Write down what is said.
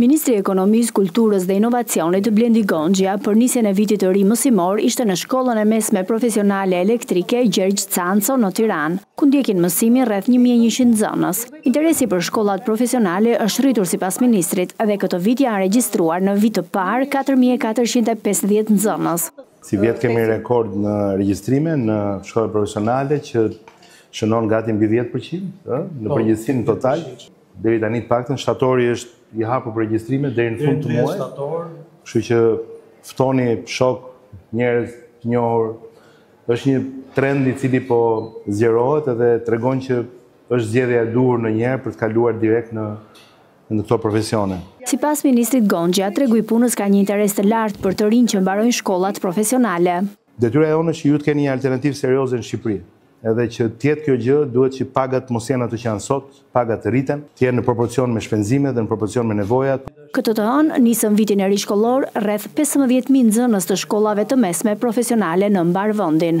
Ministri i Ekonomisë, Kulturës dhe Inovacionit, Blendi Gonxhja, për nisjen e vitit të ri mësimor ishte në Shkollën e Mesme Profesionale Elektrike Gjergj Canco në Tiranë, ku ndjekin mësimin rreth një mijë e njëqind nxënës. Interesi për shkollat profesionale është rritur sipas ministrit dhe këtë vit janë regjistruar në vit të parë katër mijë e katërqind e pesëdhjetë nxënës. Sivjet kemi rekord në regjistrime në shkollat profesionale që shënon gati mbi 10% në po, përgjithësin në total. Deri tani të paktën shtatori është i hapur për regjistrime deri në fund të muajit. Kështu që ftoni shokë, njerëz të njohur. Është një trend i cili po zgjerohet edhe tregon që është zgjedhja e duhur në njëherë për të kaluar direkt në në këto profesione. Sipas ministrit Gonxhja, tregu i punës ka një interes të lartë për të rinjtë që mbarojnë shkollat profesionale. Detyra jonë është që ju të keni një alternativë serioze në Shqipëri. Edhe që të jetë kjo gjë, duhet që pagat mos jenë ato që janë sot, pagat të rriten, të jenë në proporcion me shpenzimet dhe në proporcion me nevojat. Këtë të hënë nisën vitin e ri shkollor rreth pesëmbëdhjetë mijë nxënës të shkollave të mesme profesionale në mbarë vendin.